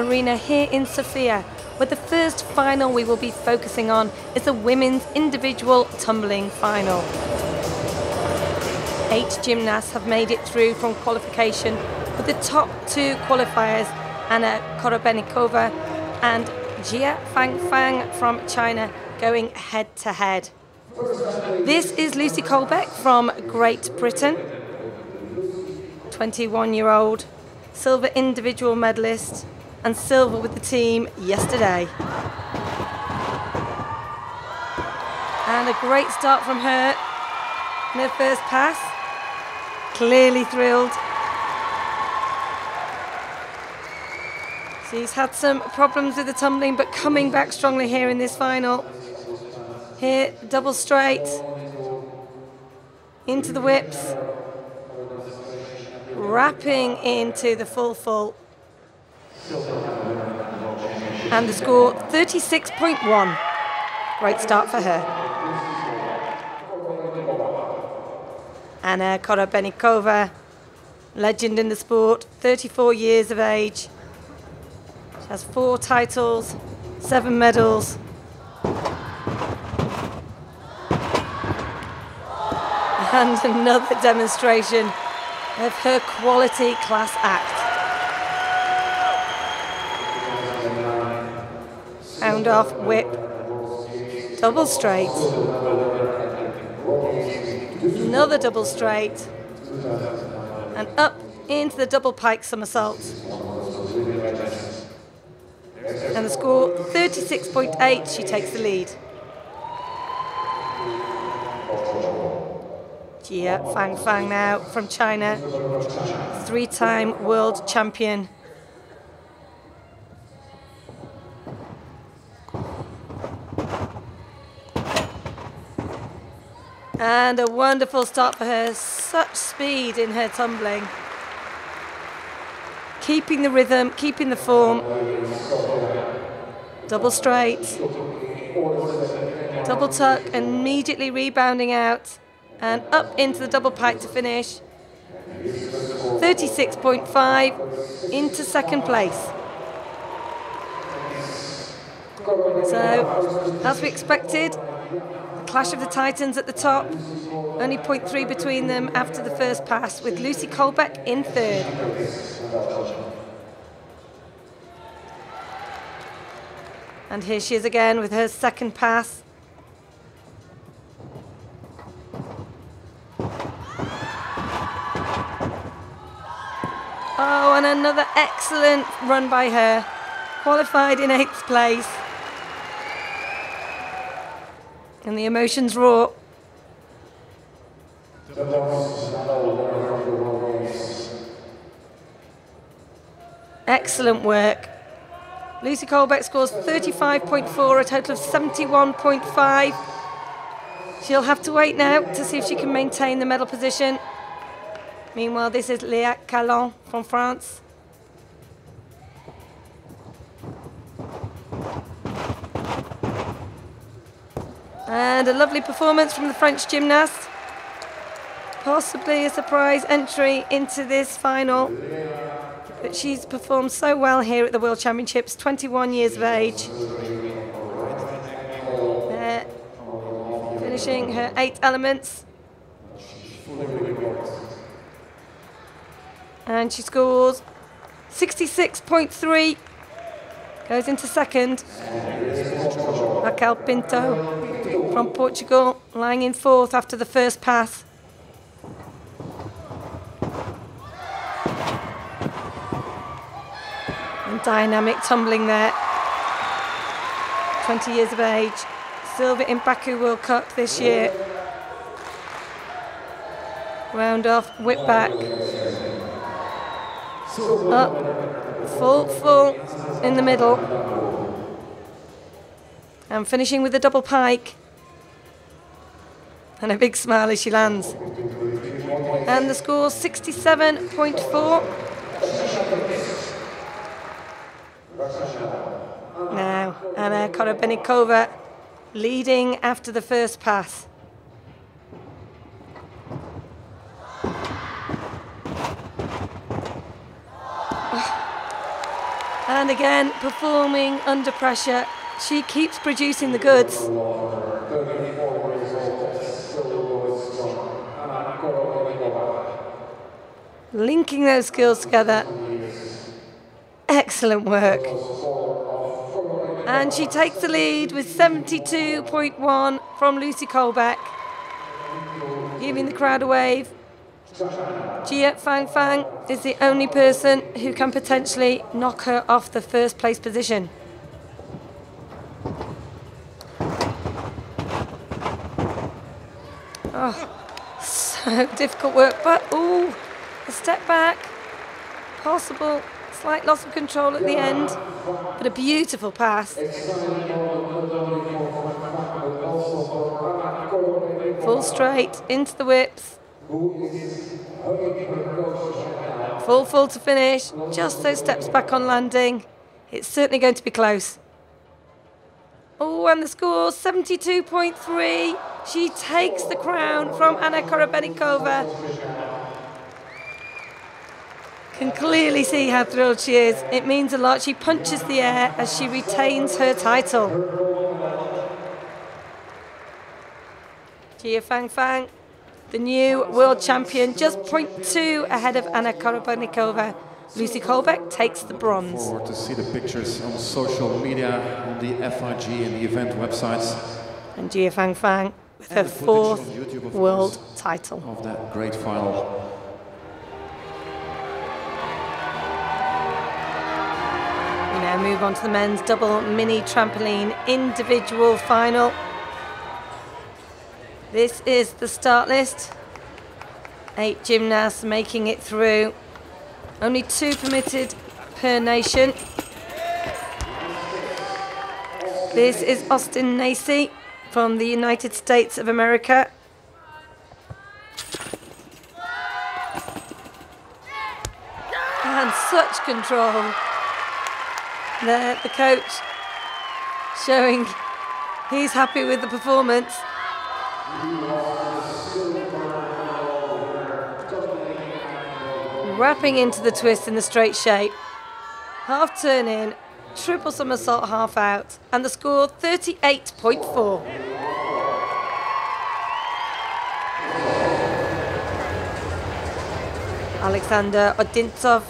Arena here in Sofia, where the first final we will be focusing on is the women's individual tumbling final. Eight gymnasts have made it through from qualification, with the top two qualifiers, Anna Korobeinikova and Jia Fang Fang from China, going head to head. This is Lucie Collebeck from Great Britain, 21 year old silver individual medalist, and silver with the team yesterday. And a great start from her in her first pass. Clearly thrilled. She's had some problems with the tumbling, but coming back strongly here in this final. Here, double straight. Into the whips wrapping into the full full. And the score 36.1. Great start for her. Anna Korobeinikova, legend in the sport, 34 years of age. She has four titles, seven medals. And another demonstration of her quality class act. Pound off, whip, double straight. Another double straight. And up into the double pike somersault. And the score 36.8, she takes the lead. Jia Fangfang now from China, three time world champion. And a wonderful start for her, such speed in her tumbling. Keeping the rhythm, keeping the form. Double straight. Double tuck, immediately rebounding out and up into the double pike to finish. 36.5 into second place. So, as we expected, clash of the titans at the top, only 0.3 between them after the first pass, with Lucie Collebeck in third. And here she is again with her second pass. Oh, and another excellent run by her. Qualified in eighth place. And the emotions raw. Excellent work. Lucie Collebeck scores 35.4, a total of 71.5. She'll have to wait now to see if she can maintain the medal position. Meanwhile, this is Léa Callon from France. And a lovely performance from the French gymnast. Possibly a surprise entry into this final. But she's performed so well here at the World Championships, 21 years of age. Uh, finishing her eight elements. And she scores 66.3. Goes into second. Raquel Pinto from Portugal, lying in fourth after the first pass. And dynamic tumbling there. 20 years of age. Silver in Baku World Cup this year. Round off, whip back up, full, full in the middle. And finishing with a double pike. And a big smile as she lands. And the score 67.4. Now, Anna Korobeinikova leading after the first pass. And again, performing under pressure. She keeps producing the goods. Linking those skills together. Excellent work. And she takes the lead with 72.1 from Lucie Collebeck, giving the crowd a wave. Jia Fangfang is the only person who can potentially knock her off the first place position. Oh, so difficult work, but oh, a step back, possible slight loss of control at the end, but a beautiful pass. Full straight into the whips. Full full to finish, just those steps back on landing. It's certainly going to be close. Oh, and the score 72.3. She takes the crown from Anna Korobeinikova. Can clearly see how thrilled she is. It means a lot. She punches the air as she retains her title. Jia Fangfang, the new world champion, just 0.2 ahead of Anna Korobeinikova. Lucie Collebeck takes the bronze. Forward to see the pictures on social media, on the FIG and the event websites. And Jia Fangfang with her fourth YouTube, world course, title. Of that great final. Move on to the men's double mini trampoline individual final. This is the start list. Eight gymnasts making it through. Only two permitted per nation. This is Austin Nacey from the United States of America. And such control. There, the coach showing he's happy with the performance. wrapping into the twist in the straight shape. Half turn in, triple somersault half out, and the score 38.4. Alexander Odintsov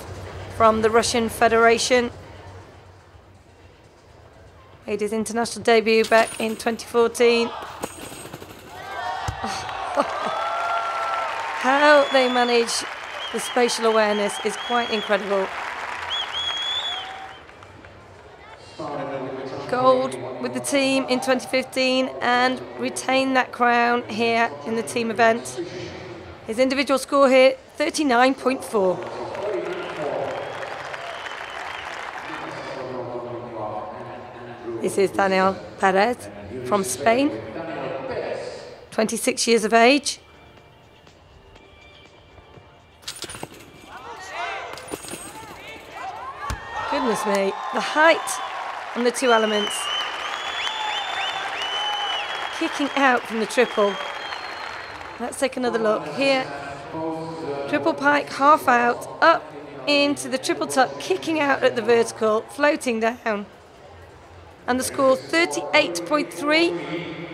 from the Russian Federation made his international debut back in 2014. How they manage the spatial awareness is quite incredible. Gold with the team in 2015 and retain that crown here in the team event. His individual score here, 39.4. This is Daniel Perez from Spain, 26 years of age. Goodness me, the height and the two elements. Kicking out from the triple. Let's take another look. Here, triple pike, half out, up into the triple tuck, kicking out at the vertical, floating down. And the score 38.3.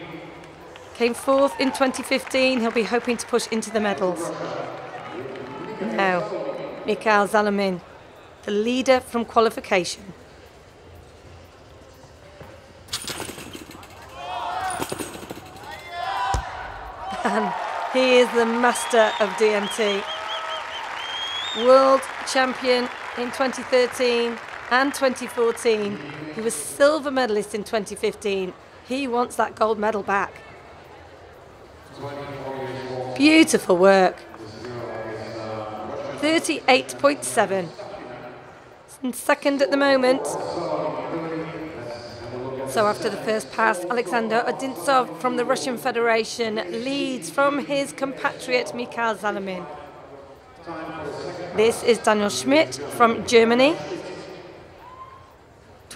Came fourth in 2015. He'll be hoping to push into the medals. Now, Mikhail Zalomin, the leader from qualification. And he is the master of DMT. World champion in 2013 and 2014. He was silver medalist in 2015. He wants that gold medal back. Beautiful work. 38.7. Second at the moment. So after the first pass, Alexander Odintsov from the Russian Federation leads from his compatriot Mikhail Zalomin. This is Daniel Schmidt from Germany,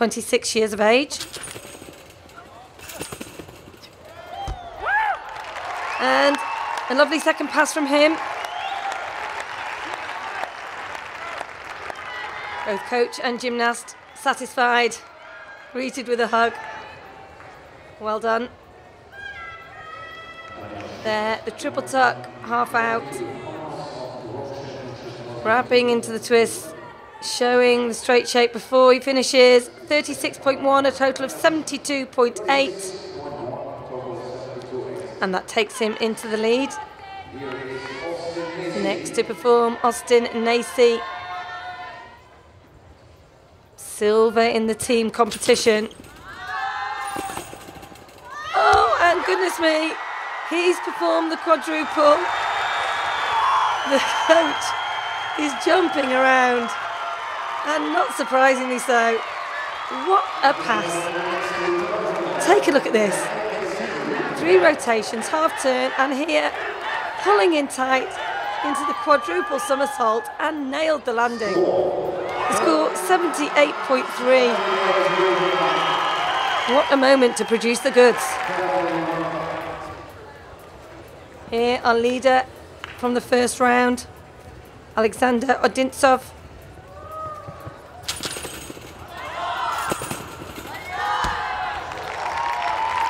26 years of age. And a lovely second pass from him. Both coach and gymnast satisfied, greeted with a hug. Well done. There, the triple tuck, half out. Wrapping into the twist, showing the straight shape before he finishes. 36.1, a total of 72.8. And that takes him into the lead. Next to perform, Austin Nacey. Silver in the team competition. Oh, and goodness me, he's performed the quadruple. The coach is jumping around, and not surprisingly so. What a pass. Take a look at this. Three rotations, half turn, and here, pulling in tight into the quadruple somersault and nailed the landing. The score 78.3. What a moment to produce the goods. Here, our leader from the first round, Alexander Odintsov.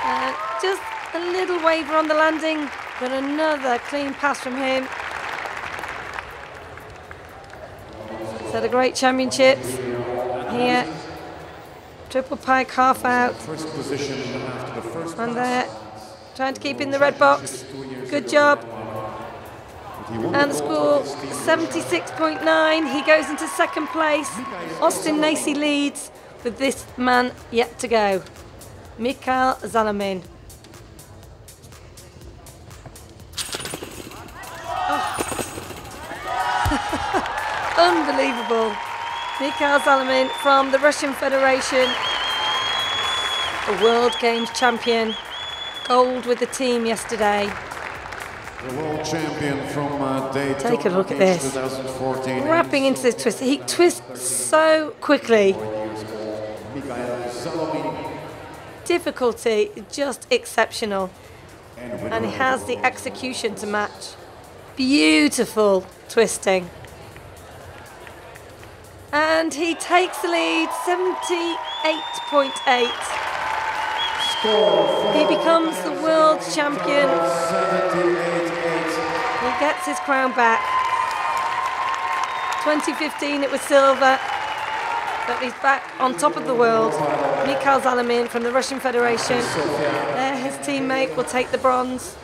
Uh, just a waver on the landing, but another clean pass from him. He's had a great championships here. Triple pike half out. First position the first And there, trying to keep in the red box. Good job. And the score 76.9. He goes into second place. Austin Nacey leads with this man yet to go. Mikhail Zalomin. Unbelievable. Mikhail Zalomin from the Russian Federation, a World Games champion. Gold with the team yesterday. The world champion from uh, Daytona Take a look at this. Wrapping into this twist. He twists so quickly. Difficulty just exceptional. And he has the execution to match. Beautiful twisting. And he takes the lead 78.8. He becomes the world champion. He gets his crown back. 2015 it was silver, but he's back on top of the world. Mikhail Zalomin from the Russian Federation. There, his teammate will take the bronze.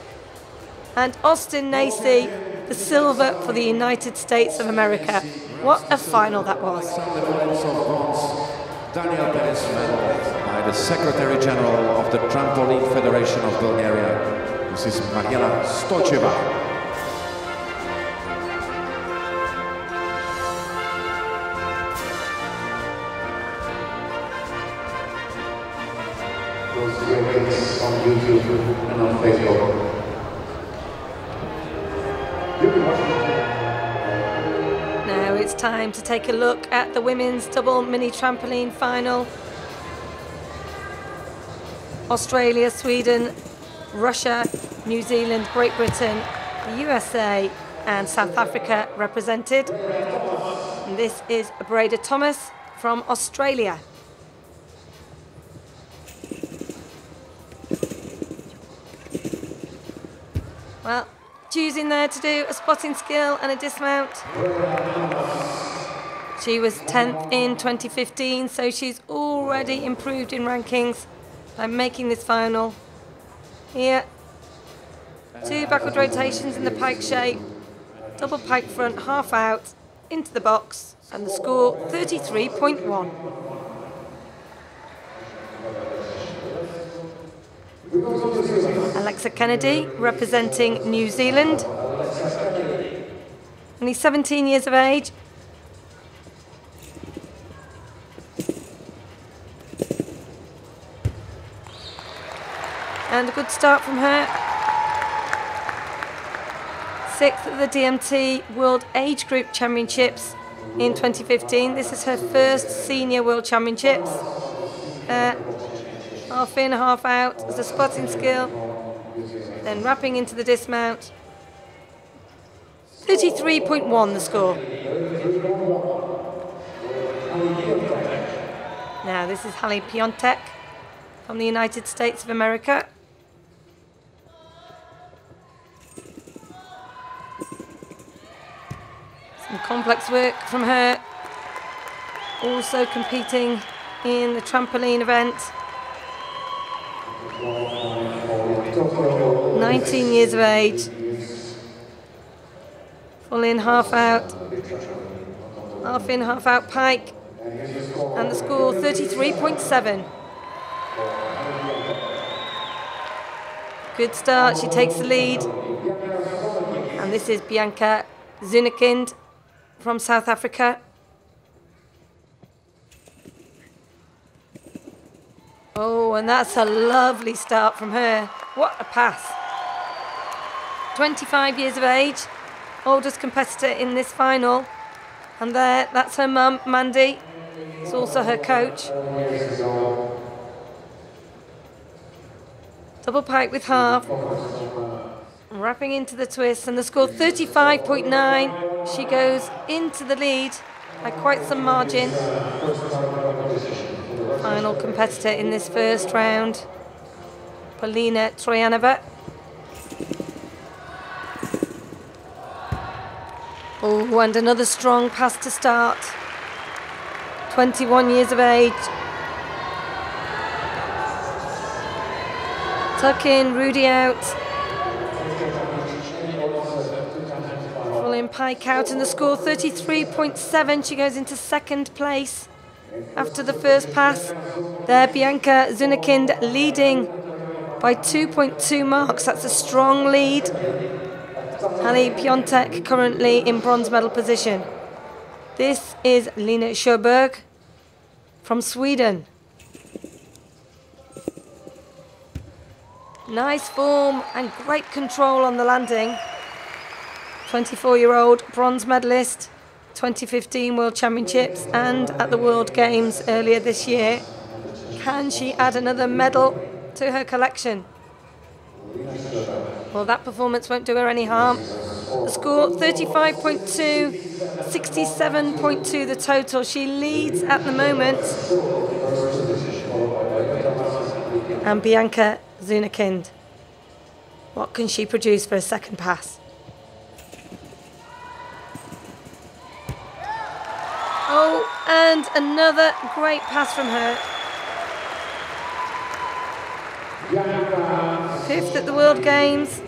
And Austin Nacey, the silver for the United States of America. What a final that was. The medals of Daniel Perez by the Secretary General of the Trampoline Federation of Bulgaria. This is Mariela Stocheva. those recordings on YouTube and on Facebook. Time to take a look at the women's double mini trampoline final. Australia, Sweden, Russia, New Zealand, Great Britain, the USA, and South Africa represented. And this is Braida Thomas from Australia. Well, choosing there to do a spotting skill and a dismount. She was 10th in 2015, so she's already improved in rankings by making this final. Here, two backward rotations in the pike shape, double pike front, half out, into the box, and the score 33.1. Alexa Kennedy representing New Zealand. Only 17 years of age. And a good start from her. Sixth at the DMT World Age Group Championships in 2015. This is her first Senior World Championships. Uh, half in, half out as a spotting skill. Then wrapping into the dismount. 33.1 the score. Now, this is Hally Piontek from the United States of America. Complex work from her. Also competing in the trampoline event. 19 years of age. Full in, half out. Half in, half out pike. And the score 33.7. Good start, she takes the lead. And this is Bianca Zoonekynd from South Africa. Oh, and that's a lovely start from her. What a pass. 25 years of age, oldest competitor in this final. And there, that's her mum, Mandy. It's also her coach. Double pike with half. Wrapping into the twist, and the score 35.9. She goes into the lead by quite some margin. Final competitor in this first round, Polina Troianova. Oh, and another strong pass to start. 21 years of age. Tuck in, Rudy out. Full Pike out, and the score 33.7. She goes into second place after the first pass. There, Bianca Zoonekynd leading by 2.2 marks. That's a strong lead. Hally Piontek currently in bronze medal position. This is Lina Sjöberg from Sweden. Nice form and great control on the landing. 24 year old bronze medalist, 2015 World Championships and at the World Games earlier this year. Can she add another medal to her collection? Well, that performance won't do her any harm. The score 35.2, 67.2 the total. She leads at the moment. And Bianca Zoonekynd. What can she produce for a second pass? And another great pass from her. Fifth at the World Games.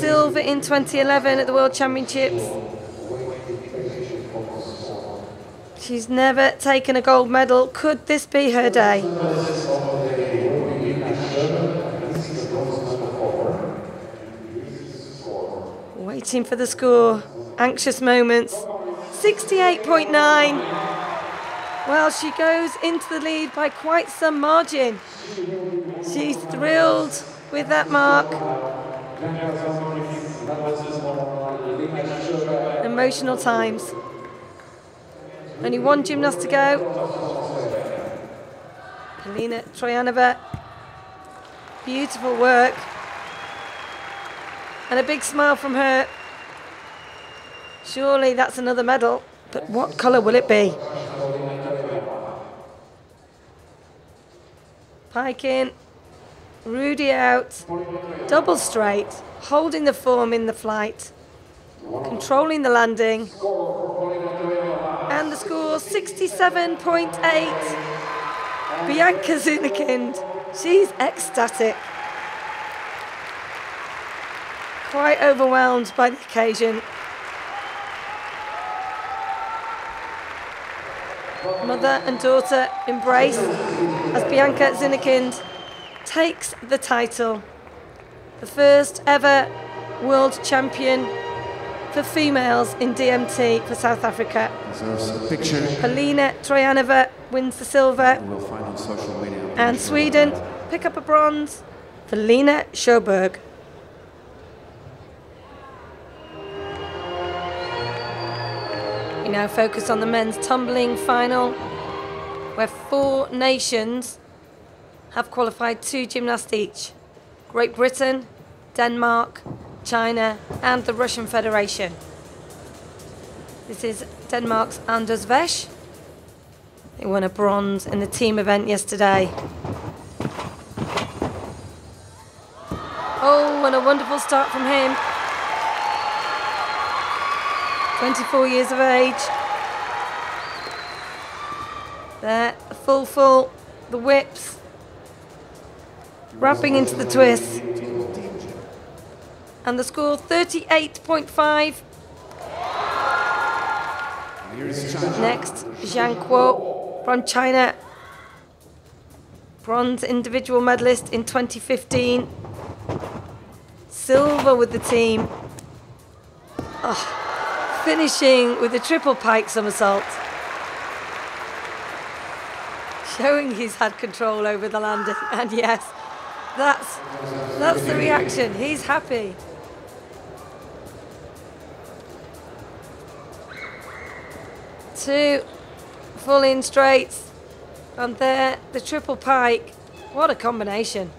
Silver in 2011 at the World Championships. She's never taken a gold medal. Could this be her day? Waiting for the score. Anxious moments. 68.9. Well, she goes into the lead by quite some margin. She's thrilled with that mark. Emotional times. Only one gymnast to go. Polina Troianova. Beautiful work. And a big smile from her. Surely that's another medal, but what colour will it be? Pike in, Rudy out, double straight, holding the form in the flight, controlling the landing, and the score 67.8. Bianca Zoonekynd, she's ecstatic. Quite overwhelmed by the occasion. Mother and daughter embrace as Bianca Zoonekynd takes the title. The first ever world champion for females in DMT for South Africa. There's a picture Polina Troianova wins the silver. we'll find on social media. And Sweden pick up a bronze for Lina Sjöberg. Now focus on the men's tumbling final, where four nations have qualified two gymnasts each Great Britain, Denmark, China, and the Russian Federation. This is Denmark's Anders Wesch He won a bronze in the team event yesterday. Oh, and a wonderful start from him. 24 years of age. There, full full, the whips. Wrapping into the twist. And the score 38.5. Next, Zhang Kuo from China. Bronze individual medalist in 2015. Silver with the team. Oh, finishing with a triple pike somersault. Showing he's had control over the landing. And yes, that's, that's the reaction. He's happy. Two full in straights. And there, the triple pike. What a combination.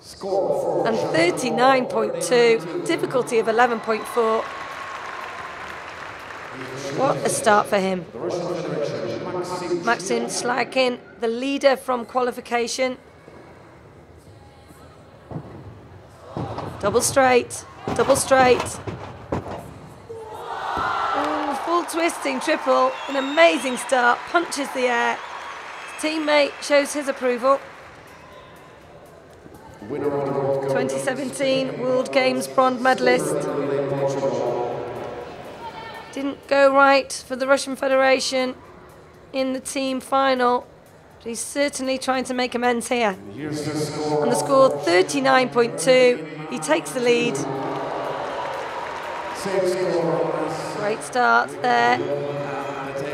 Score And 39.2, difficulty of 11.4. What a start for him. Maxim Shlyakin, the leader from qualification. Double straight, double straight. Ooh, full twisting triple, an amazing start, punches the air. His teammate shows his approval. 2017 World Games bronze medalist. Didn't go right for the Russian Federation in the team final. But he's certainly trying to make amends here. And the score 39.2. He takes the lead. Great start there.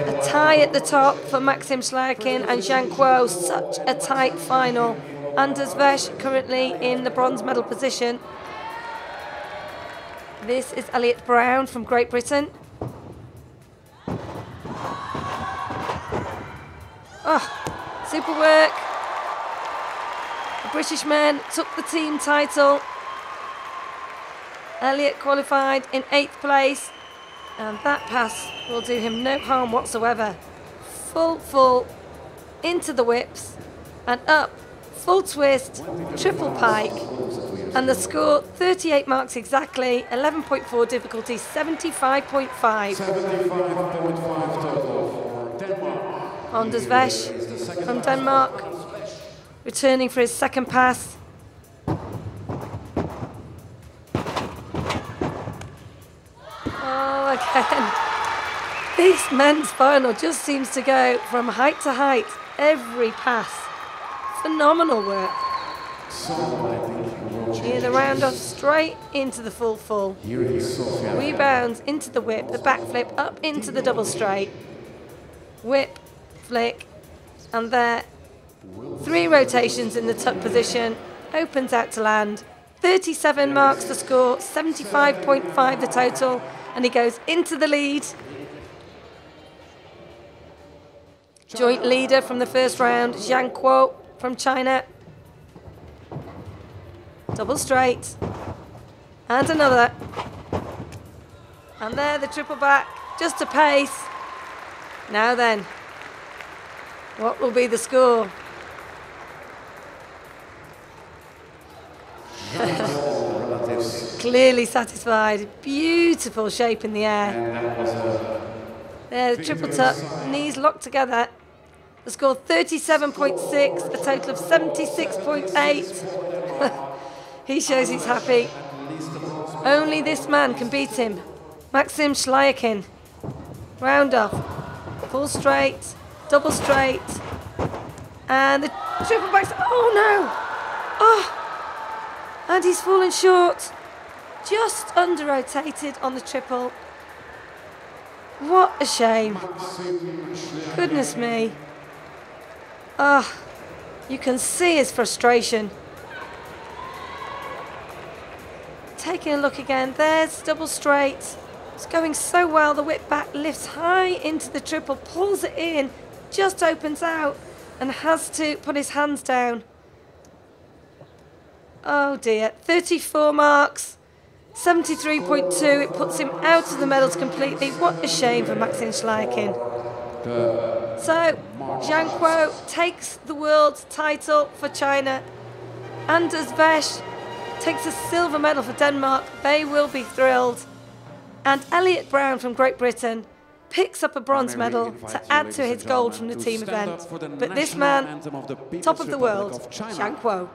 A tie at the top for Maxim Shlyakin and Zhang Kuo. Such a tight final. Anders Wesch currently in the bronze medal position. This is Elliot Browne from Great Britain. Oh, super work. The British men took the team title. Elliot qualified in eighth place, and that pass will do him no harm whatsoever. Full, full, into the whips, and up, full twist, triple pike, and the score 38 marks exactly, 11.4 difficulty, 75.5. 75.5 total. Denmark. Anders Wesch from Denmark, returning for his second pass. Oh, again. This men's final just seems to go from height to height, every pass. Phenomenal work. Here the round off straight into the full full. Rebounds into the whip, the backflip up into the double straight. Whip, flick, and there. Three rotations in the tuck position, opens out to land. 37 marks the score, 75.5 the total, and he goes into the lead. Joint leader from the first round, Zhang Kuo from China. Double straight. And another. And there, the triple back, just a pace. Now then, what will be the score? Clearly satisfied. Beautiful shape in the air. There, the triple tuck, knees locked together. The score 37.6, a total of 76.8. he shows he's happy. Only this man can beat him. Maxim Shlyakin. Round off. Full straight, double straight. And the triple backs. Oh no! Oh! And he's fallen short. Just under rotated on the triple. What a shame. Goodness me. Ah, you can see his frustration. Taking a look again, there's double straight. It's going so well, the whip back lifts high into the triple, pulls it in, just opens out and has to put his hands down. Oh dear, 34 marks, 73.2. It puts him out of the medals completely. What a shame for Maxim Shlyakin. So, Zhang Kuo takes the world title for China. Anders Wesch takes a silver medal for Denmark. They will be thrilled. And Elliot Browne from Great Britain picks up a bronze medal to add to his gold from the team event. But this man, top of the world, Zhang Kuo.